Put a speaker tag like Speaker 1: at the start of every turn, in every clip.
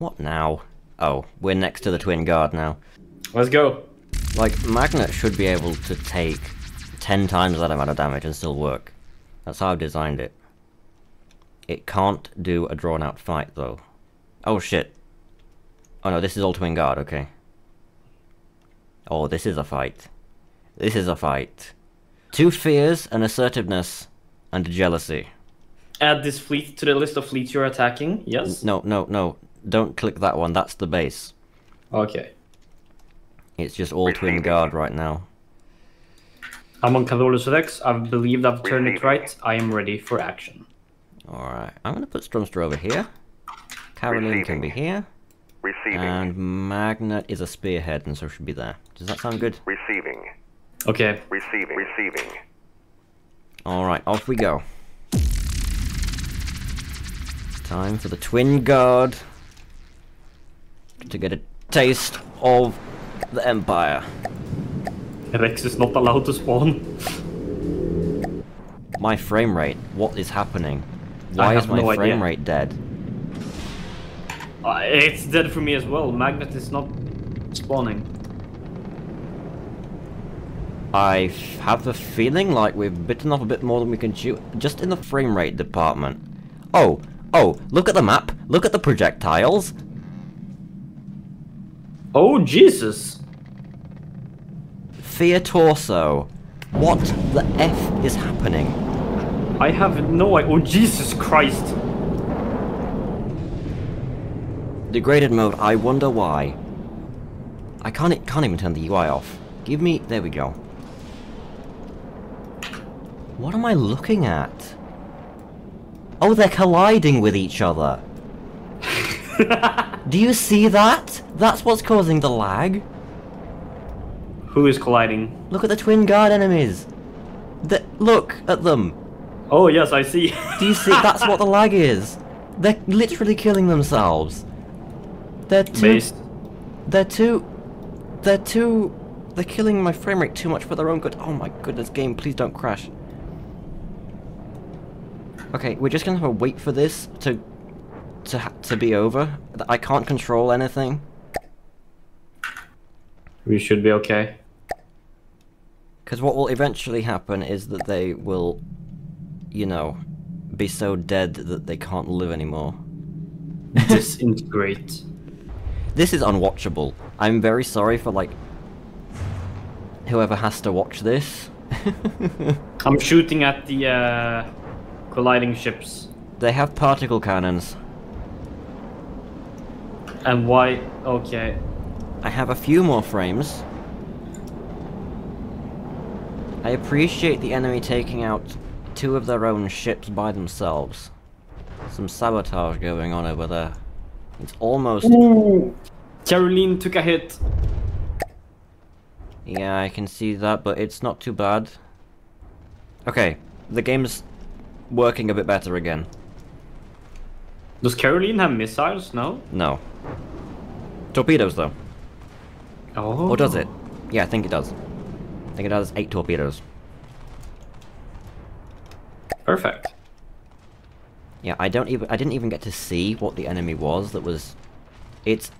Speaker 1: What now? Oh, we're next to the twin guard now.
Speaker 2: Let's go.
Speaker 1: Like, Magnet should be able to take 10 times that amount of damage and still work. That's how I've designed it. It can't do a drawn out fight though. Oh shit. Oh no, this is all twin guard, okay. Oh, this is a fight. This is a fight. Two fears, an assertiveness, and a jealousy.
Speaker 2: Add this fleet to the list of fleets you're attacking. Yes.
Speaker 1: No, no, no. Don't click that one. That's the base.
Speaker 2: Okay.
Speaker 1: It's just all twin guard right now.
Speaker 2: I'm on Carolus Rex. I believe I've turned it right. I am ready for action.
Speaker 1: Alright, I'm gonna put Strömstad over here. Karolin can be here.
Speaker 3: Receiving.
Speaker 1: And Magnet is a spearhead and so should be there. Does that sound good?
Speaker 3: Receiving.
Speaker 2: Okay.
Speaker 3: Receiving. Receiving.
Speaker 1: Alright, off we go. Time for the Twin Guard to get a taste of the Empire.
Speaker 2: Rex is not allowed to spawn.
Speaker 1: My frame rate, what is happening? Why is my
Speaker 2: no
Speaker 1: frame
Speaker 2: idea.
Speaker 1: rate dead?
Speaker 2: Uh, it's dead for me as well. Magnet is not spawning.
Speaker 1: I have a feeling like we've bitten off a bit more than we can chew, just in the frame rate department. Oh, oh, look at the map, look at the projectiles.
Speaker 2: Oh Jesus!
Speaker 1: Fear torso. What the F is happening?
Speaker 2: I have no idea. Oh Jesus Christ!
Speaker 1: Degraded mode, I wonder why. I can't, can't even turn the UI off. Give me, there we go. What am I looking at? Oh, they're colliding with each other. Do you see that? That's what's causing the lag.
Speaker 2: Who is colliding?
Speaker 1: Look at the twin guard enemies. The, look at them.
Speaker 2: Oh yes, I see.
Speaker 1: Do you see? That's what the lag is. They're literally killing themselves. They're too.
Speaker 2: Based.
Speaker 1: They're too. They're too. They're killing my frame rate too much for their own good. Oh my goodness, game, please don't crash. Okay, we're just gonna have to wait for this to to ha- to be over. I can't control anything.
Speaker 2: We should be okay.
Speaker 1: Because what will eventually happen is that they will, you know, be so dead that they can't live anymore.
Speaker 2: Disintegrate.
Speaker 1: This is unwatchable. I'm very sorry for, like, whoever has to watch this.
Speaker 2: I'm shooting at the uh, colliding ships.
Speaker 1: they have particle cannons.
Speaker 2: And why? Okay.
Speaker 1: I have a few more frames. I appreciate the enemy taking out two of their own ships by themselves. Some sabotage going on over there. It's almost...
Speaker 2: Karolin took a hit.
Speaker 1: Yeah, I can see that, but it's not too bad. Okay, the game's working a bit better again.
Speaker 2: Does Karolin have missiles? No.
Speaker 1: No. Torpedoes, though.
Speaker 2: Oh.
Speaker 1: Or does it? Yeah, I think it does. I think it has eight torpedoes.
Speaker 2: Perfect.
Speaker 1: Yeah, I don't even I didn't even get to see what the enemy was that was it's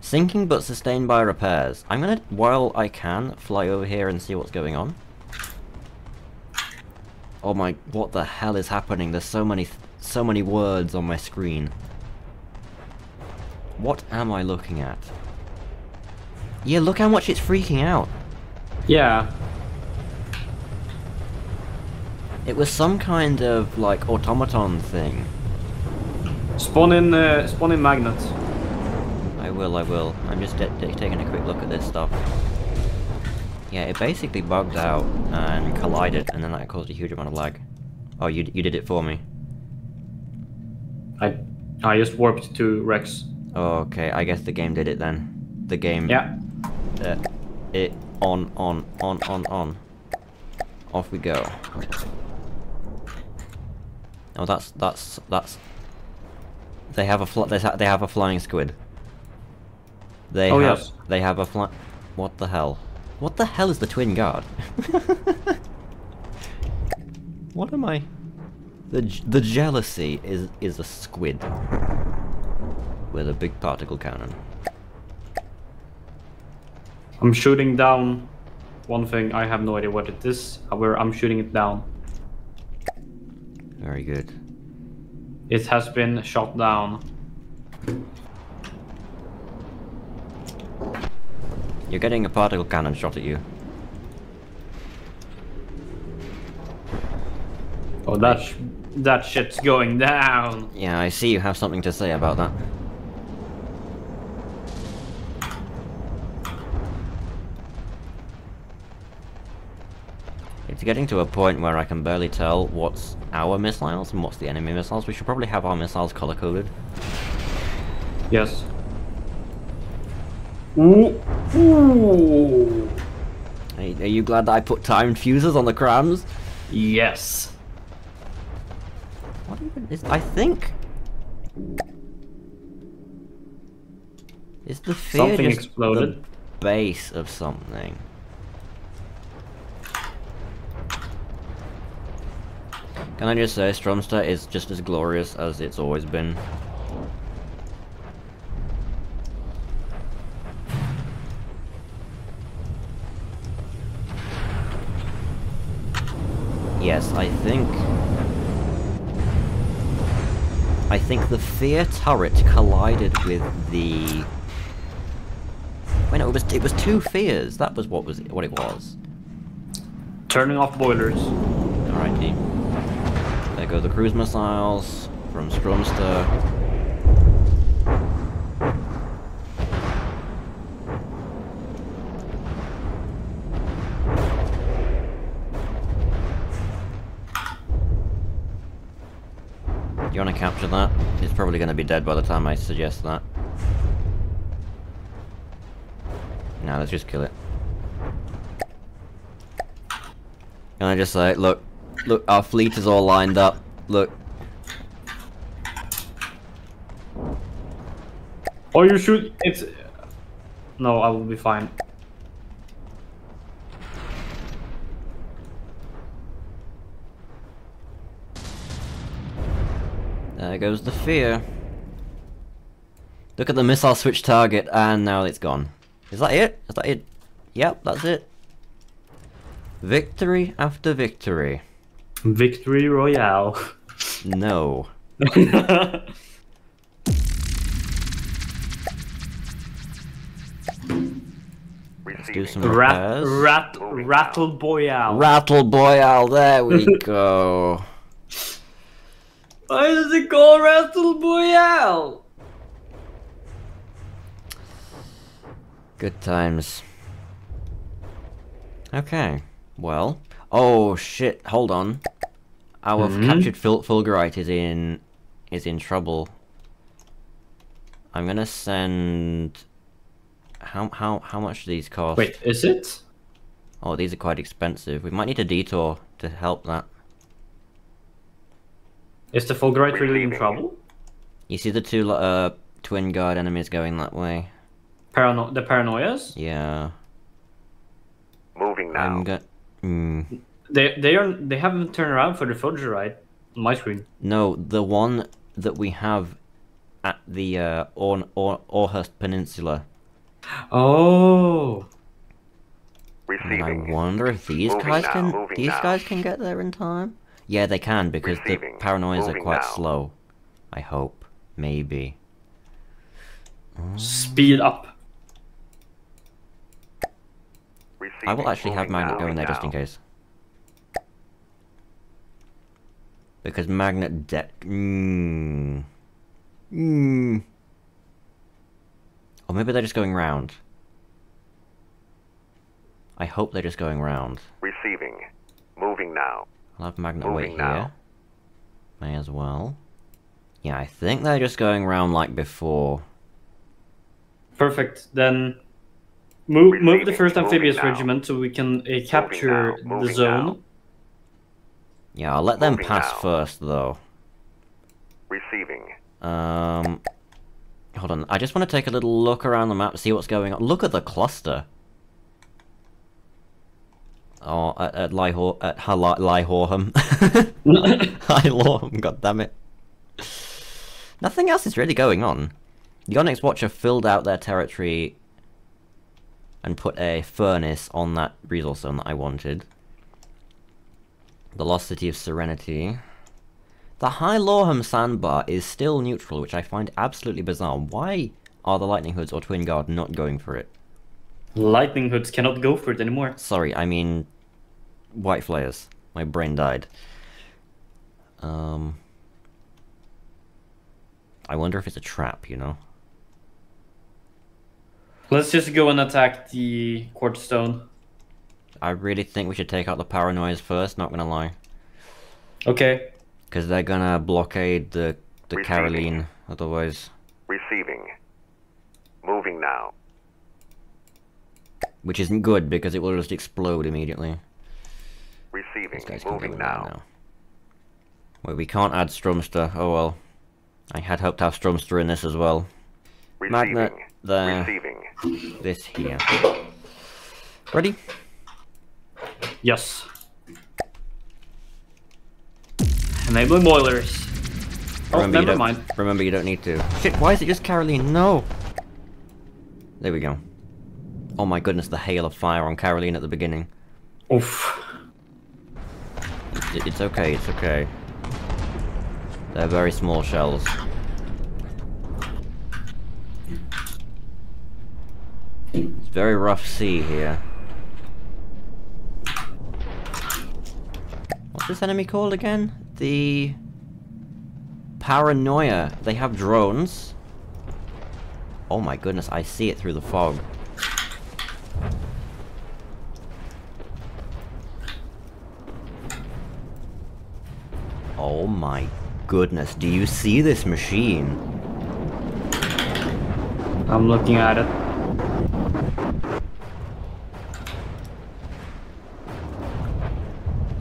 Speaker 1: sinking but sustained by repairs. I'm gonna while I can fly over here and see what's going on. Oh my what the hell is happening? There's so many th- so many words on my screen. What am I looking at? Yeah, look how much it's freaking out.
Speaker 2: Yeah.
Speaker 1: It was some kind of like automaton thing.
Speaker 2: Spawn in. Uh, spawn in magnets.
Speaker 1: I will, I will. I'm just taking a quick look at this stuff. Yeah, it basically bugged out and collided, and then that caused a huge amount of lag. Oh, you, you did it for me.
Speaker 2: I. I just warped to Rex.
Speaker 1: Okay, I guess the game did it then. The game...
Speaker 2: Yeah.
Speaker 1: Uh, it... On, on, on, on, on. Off we go. Oh, that's, that's, that's... They have a fl- they, ha- they have a flying squid. They
Speaker 2: Oh,
Speaker 1: have,
Speaker 2: yes.
Speaker 1: They have a fly- What the hell? What the hell is the twin guard? what am I? The the jealousy is is a squid. with a big particle cannon.
Speaker 2: I'm shooting down one thing. I have no idea what it is. However, I'm shooting it down.
Speaker 1: Very good.
Speaker 2: It has been shot down.
Speaker 1: You're getting a particle cannon shot at you.
Speaker 2: Oh, that sh that shit's going down.
Speaker 1: Yeah, I see you have something to say about that. It's getting to a point where I can barely tell what's our missiles and what's the enemy missiles. We should probably have our missiles color-coded.
Speaker 2: Yes. Ooh. Ooh.
Speaker 1: Are, are you glad that I put timed fuses on the crams?
Speaker 2: Yes.
Speaker 1: Is... I think... Is the fear
Speaker 2: Something
Speaker 1: just
Speaker 2: exploded.
Speaker 1: the base of something? Can I just say, Strömstad is just as glorious as it's always been. Yes, I think... I think the fear turret collided with the... Wait, no, it was it was two fears. That was what was what it was.
Speaker 2: Turning off boilers.
Speaker 1: Alrighty. There go the cruise missiles from Strömstad. Do you want to capture that? It's probably going to be dead by the time I suggest that. Now let's just kill it. Can I just say, look, look, our fleet is all lined up. Look,
Speaker 2: Oh, you shoot. It's. No, I will be fine.
Speaker 1: Goes the fear. Look at the missile switch target, and now it's gone. Is that it? Is that it? Yep, that's it. Victory after victory.
Speaker 2: Victory Royale.
Speaker 1: No.
Speaker 3: Receiving.
Speaker 1: some-
Speaker 2: rat,
Speaker 1: Repairs.
Speaker 2: rat,
Speaker 3: Moving
Speaker 2: rattle boyale.
Speaker 1: Rattle Boyal, there we go.
Speaker 2: Why does it call rattle boyale?
Speaker 1: Good times. Okay, well. Oh shit, hold on. Our
Speaker 2: Hmm?
Speaker 1: captured Ful Fulgurite is in is in trouble. I'm gonna send how how how much do these cost?
Speaker 2: Wait, is it?
Speaker 1: Oh, these are quite expensive. We might need a detour to help that.
Speaker 2: Is the Fulgurite really in trouble?
Speaker 1: You see the two uh twin guard enemies going that way?
Speaker 2: Parano- the paranoias?
Speaker 1: Yeah.
Speaker 3: Moving now.
Speaker 1: I'm gonna. Mm.
Speaker 2: They they are they haven't turned around for the Fulgurite on my screen.
Speaker 1: No, the one that we have at the uh, Or Or Orhurst Peninsula.
Speaker 2: Oh.
Speaker 1: And I wonder if these
Speaker 3: Moving
Speaker 1: guys
Speaker 3: now,
Speaker 1: can
Speaker 3: moving
Speaker 1: these
Speaker 3: now.
Speaker 1: guys can get there in time. Yeah, they can because
Speaker 3: Receiving,
Speaker 1: the paranoias are quite
Speaker 3: now.
Speaker 1: slow. I hope, maybe.
Speaker 2: Speed up.
Speaker 3: Receiving.
Speaker 1: I will actually have Magnet
Speaker 3: now,
Speaker 1: go in there just in case. Because Magnet de- mm. Mm. Or maybe they're just going round. I hope they're just going round.
Speaker 3: Receiving. Moving now.
Speaker 1: I'll have Magnet wait
Speaker 3: Moving now.
Speaker 1: here. May as well. Yeah, I think they're just going round like before.
Speaker 2: Perfect. Then move move the
Speaker 3: Receiving,
Speaker 2: first
Speaker 3: moving
Speaker 2: amphibious
Speaker 3: now.
Speaker 2: regiment so we can uh, capture
Speaker 3: now,
Speaker 2: the zone.
Speaker 3: now.
Speaker 1: Yeah, I'll let them
Speaker 3: Moving
Speaker 1: pass
Speaker 3: now.
Speaker 1: first though.
Speaker 3: Receiving.
Speaker 1: Um, hold on. I just want to take a little look around the map, to see what's going on. Look at the cluster. Oh, at, at Lyhor, at Lyhorham. Hylorham, god damn it. Nothing else is really going on. The Onyx Watcher filled out their territory and put a furnace on that resource zone that I wanted. The Lost City of Serenity. The High Lorham sandbar is still neutral, which I find absolutely bizarre. Why are the Lightning Hoods or Twin Guard not going for it?
Speaker 2: Lightning hoods cannot go for it anymore.
Speaker 1: Sorry, I mean White Flayers. My brain died. Um, I wonder if it's a trap, you know?
Speaker 2: Let's just go and attack the quartz stone.
Speaker 1: I really think we should take out the paranoias first, not gonna lie.
Speaker 2: Okay.
Speaker 1: Because they're gonna blockade the, the
Speaker 3: Receiving.
Speaker 1: Karolin, otherwise.
Speaker 3: Receiving. Moving now.
Speaker 1: Which isn't good, because it will just explode immediately.
Speaker 3: Receiving.
Speaker 1: These guys can't
Speaker 3: Moving
Speaker 1: in there
Speaker 3: now.
Speaker 1: now. Wait, we can't add Strömstad, oh well. I had hoped to have Strömstad in this as well.
Speaker 3: Receiving.
Speaker 1: Magnet there.
Speaker 3: Receiving.
Speaker 1: This here. Ready?
Speaker 2: Yes. Enabling boilers. Oh,
Speaker 1: Remember you
Speaker 2: never
Speaker 1: don't-
Speaker 2: mind.
Speaker 1: Remember, you don't need to. Shit, why is it just Karolin? No! There we go. Oh my goodness, the hail of fire on Karolin at the beginning.
Speaker 2: Oof.
Speaker 1: It's, it's okay, it's okay. They're very small shells. It's very rough sea here. What's this enemy called again? The... Paranoia. They have drones. Oh my goodness, I see it through the fog. Oh my goodness, do you see this machine?
Speaker 2: I'm looking at it.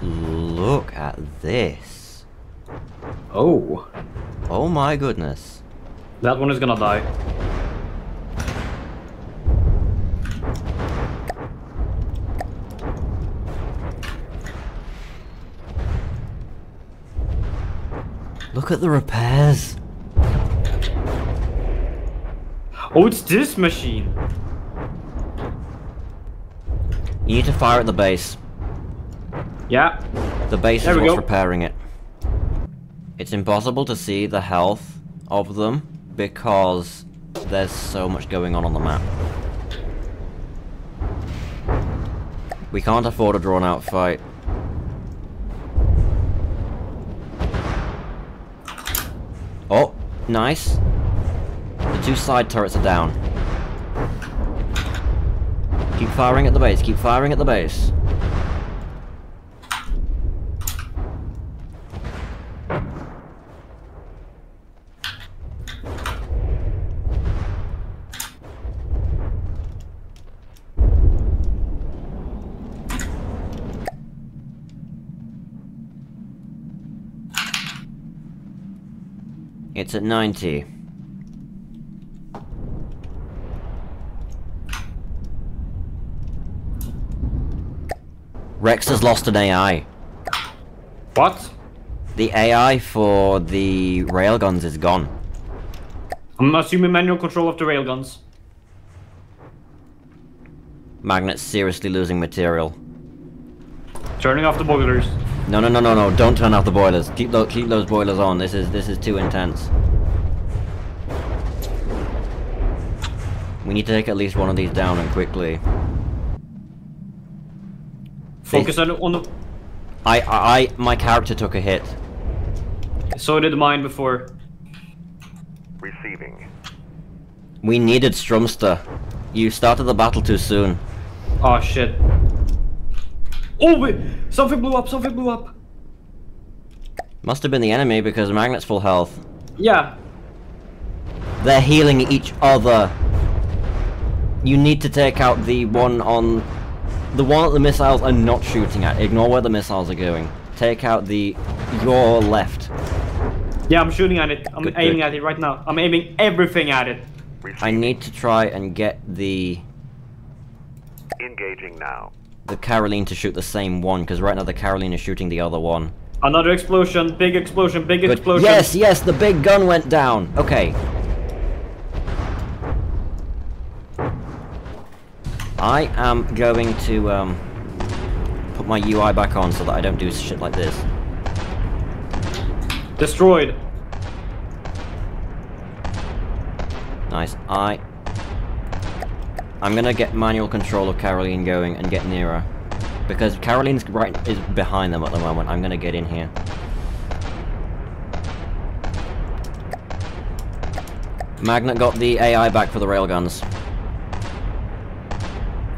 Speaker 1: Look at this.
Speaker 2: Oh.
Speaker 1: Oh my goodness.
Speaker 2: That one is gonna die.
Speaker 1: Look at the repairs.
Speaker 2: Oh, it's this machine.
Speaker 1: You need to fire at the base.
Speaker 2: Yeah.
Speaker 1: The base
Speaker 2: There
Speaker 1: is what's
Speaker 2: go.
Speaker 1: repairing it. It's impossible to see the health of them because there's so much going on on the map. We can't afford a drawn out fight. Nice. The two side turrets are down. Keep firing at the base, keep firing at the base. It's at 90. Rex has lost an AI.
Speaker 2: What?
Speaker 1: The AI for the railguns is gone.
Speaker 2: I'm assuming manual control of the railguns.
Speaker 1: Magnet's seriously losing material.
Speaker 2: Turning off the boilers.
Speaker 1: No, no, no, no, no! Don't turn off the boilers. Keep those, keep those boilers on. This is this is too intense. We need to take at least one of these down and quickly.
Speaker 2: Focus on, on the...
Speaker 1: I, I, I, my character took a hit.
Speaker 2: So did mine before.
Speaker 3: Receiving.
Speaker 1: We needed Strömstad. You started the battle too soon.
Speaker 2: Oh shit. Oh wait! Something blew up, something blew up!
Speaker 1: Must have been the enemy because Magnet's full health.
Speaker 2: Yeah.
Speaker 1: They're healing each other. You need to take out the one on... The one that the missiles are not shooting at. Ignore where the missiles are going. Take out the... your left.
Speaker 2: Yeah, I'm shooting at it. I'm
Speaker 1: Good,
Speaker 2: aiming
Speaker 1: good.
Speaker 2: at it right now. I'm aiming everything at it.
Speaker 1: I need to try and get the...
Speaker 3: Engaging now
Speaker 1: the Karolin to shoot the same one, because right now the Karolin is shooting the other one.
Speaker 2: Another explosion, big explosion, big
Speaker 1: Good.
Speaker 2: explosion.
Speaker 1: Yes, yes, the big gun went down. Okay. I am going to um, put my UI back on so that I don't do shit like this.
Speaker 2: Destroyed.
Speaker 1: Nice. I I'm gonna get manual control of Karolin going and get nearer. Because Karolin's right is behind them at the moment. I'm gonna get in here. Magnet got the AI back for the railguns.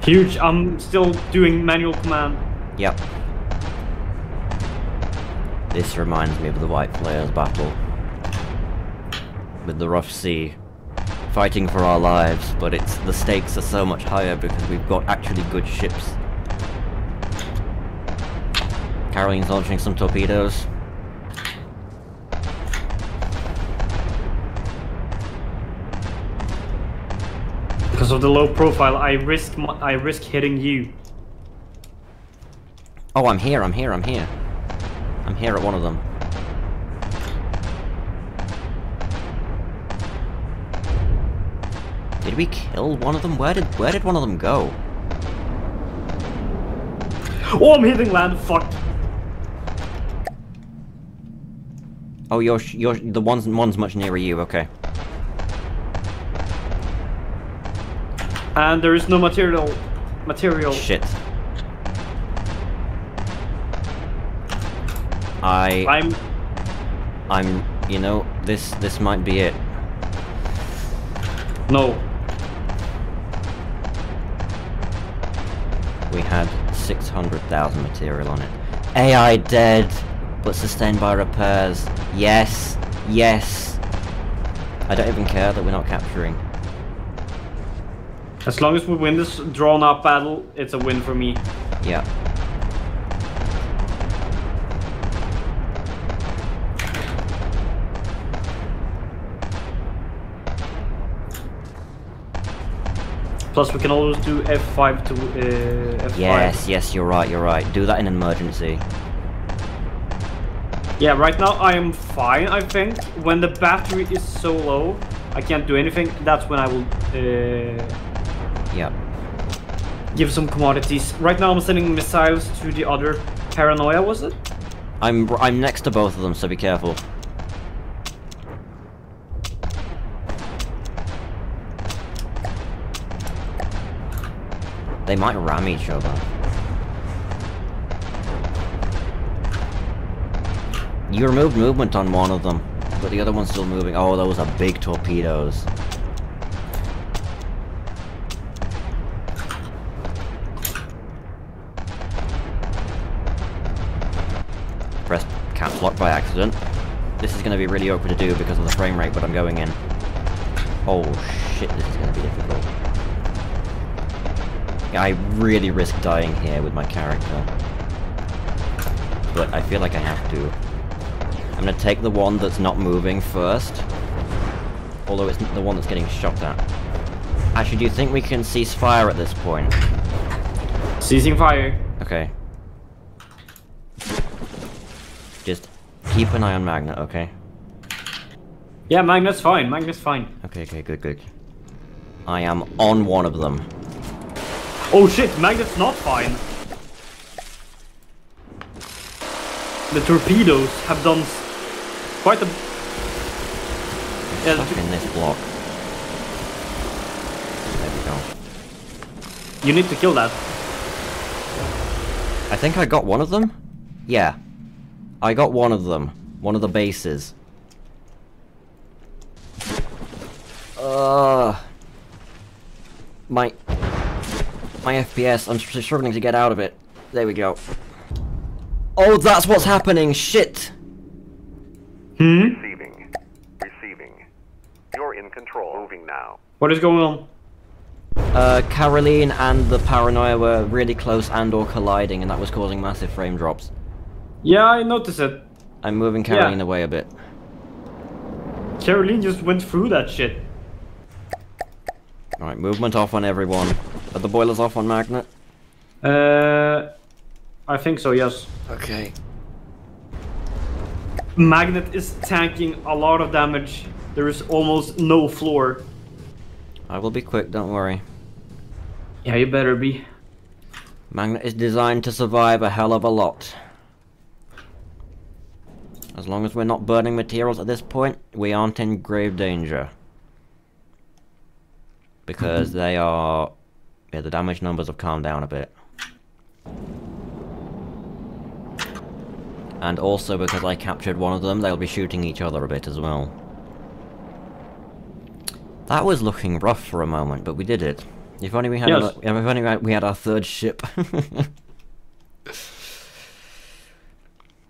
Speaker 2: Huge. I'm still doing manual command.
Speaker 1: Yep. This reminds me of the White Flayers battle. With the rough sea. Fighting for our lives, but it's the stakes are so much higher because we've got actually good ships. Karolin's launching some torpedoes.
Speaker 2: Because of the low profile, I risk I risk hitting you.
Speaker 1: Oh, I'm here, I'm here, I'm here. I'm here at one of them. Did we kill one of them? Where did where did one of them go?
Speaker 2: Oh, I'm hitting land. Fuck.
Speaker 1: Oh, you're you're the one's one's much nearer you. Okay.
Speaker 2: And there is no material. Material.
Speaker 1: Shit. I
Speaker 2: I'm.
Speaker 1: I'm you know this this might be it.
Speaker 2: No.
Speaker 1: We had 600,000 material on it. AI dead, but sustained by repairs. Yes, yes. I don't even care that we're not capturing.
Speaker 2: As long as we win this drawn-out battle, it's a win for me.
Speaker 1: Yeah.
Speaker 2: Plus, we can always do F5 to uh, F5.
Speaker 1: Yes, yes, you're right, you're right. Do that in an emergency.
Speaker 2: Yeah, right now I am fine, I think. When the battery is so low, I can't do anything. That's when I will uh,
Speaker 1: Yep.
Speaker 2: give some commodities. Right now I'm sending missiles to the other paranoia, was it?
Speaker 1: I'm I'm next to both of them, so be careful. They might ram each other. You removed movement on one of them, but the other one's still moving. Oh, those are big torpedoes. Press caps lock by accident. This is going to be really awkward to do because of the frame rate, but I'm going in. Oh shit, this is going to be difficult. I really risk dying here with my character. But I feel like I have to. I'm gonna take the one that's not moving first. Although it's the one that's getting shot at. Actually, do you think we can cease fire at this point?
Speaker 2: Seizing fire.
Speaker 1: Okay. Just keep an eye on Magnet, okay?
Speaker 2: Yeah, Magnet's fine. Magnet's fine.
Speaker 1: Okay, okay, good, good. I am on one of them.
Speaker 2: Oh shit, Magnet's not fine. The torpedoes have done quite a... Yeah,
Speaker 1: Stuck in this block. There we go.
Speaker 2: you need to kill that.
Speaker 1: I think I got one of them? Yeah. I got one of them. One of the bases. Uh, my my FPS. I'm struggling to get out of it. There we go. Oh, that's what's happening. Shit.
Speaker 2: Hmm?
Speaker 3: Receiving. Receiving. You're in control. Moving now.
Speaker 2: What is going on?
Speaker 1: Uh, Karolin and the Paranoia were really close and or colliding, and that was causing massive frame drops.
Speaker 2: Yeah, I noticed it.
Speaker 1: I'm moving Karolin away a bit.
Speaker 2: Karolin just went through that shit.
Speaker 1: Alright, movement off on everyone. Are the boilers off on Magnet?
Speaker 2: Uh, I think so, yes.
Speaker 1: Okay.
Speaker 2: Magnet is tanking a lot of damage. There is almost no floor.
Speaker 1: I will be quick, don't worry.
Speaker 2: Yeah, you better be.
Speaker 1: Magnet is designed to survive a hell of a lot. As long as we're not burning materials at this point, we aren't in grave danger. Because they are... Yeah, the damage numbers have calmed down a bit. And also because I captured one of them, they'll be shooting each other a bit as well. That was looking rough for a moment, but we did it. If only we had,
Speaker 2: Yes.
Speaker 1: a, if only we had our third ship.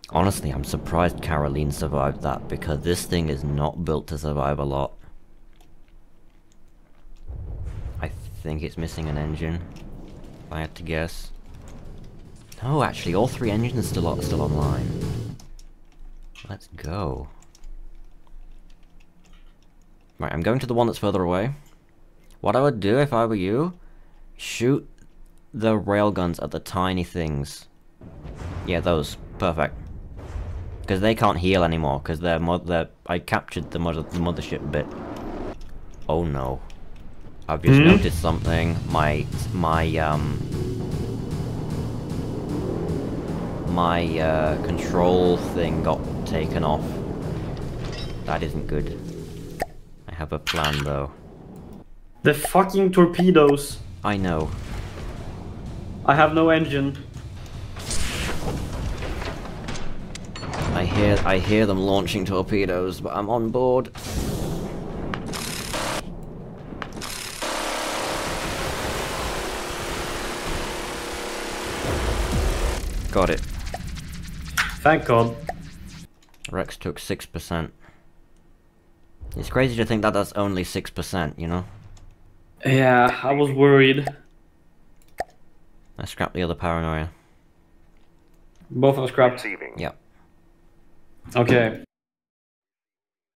Speaker 1: Honestly, I'm surprised Karolin survived that because this thing is not built to survive a lot. I think it's missing an engine. If I had to guess. No, actually, all three engines are still are still online. Let's go. Right, I'm going to the one that's further away. What I would do if I were you, shoot the railguns at the tiny things. Yeah, those. Perfect. Because they can't heal anymore, because they're, mo they're... I captured the, mother the mothership bit. Oh no. I've just
Speaker 2: Hmm?
Speaker 1: noticed something. My... My, um... My, uh, control thing got taken off. That isn't good. I have a plan, though.
Speaker 2: The fucking torpedoes.
Speaker 1: I know.
Speaker 2: I have no engine.
Speaker 1: I hear I hear them launching torpedoes, but I'm on board. Got it.
Speaker 2: Thank God.
Speaker 1: Rex took 6%. It's crazy to think that that's only 6%, you know?
Speaker 2: Yeah, I was worried.
Speaker 1: I scrapped the other paranoia.
Speaker 2: Both of us
Speaker 3: scrapped.
Speaker 1: Yep.
Speaker 2: Okay.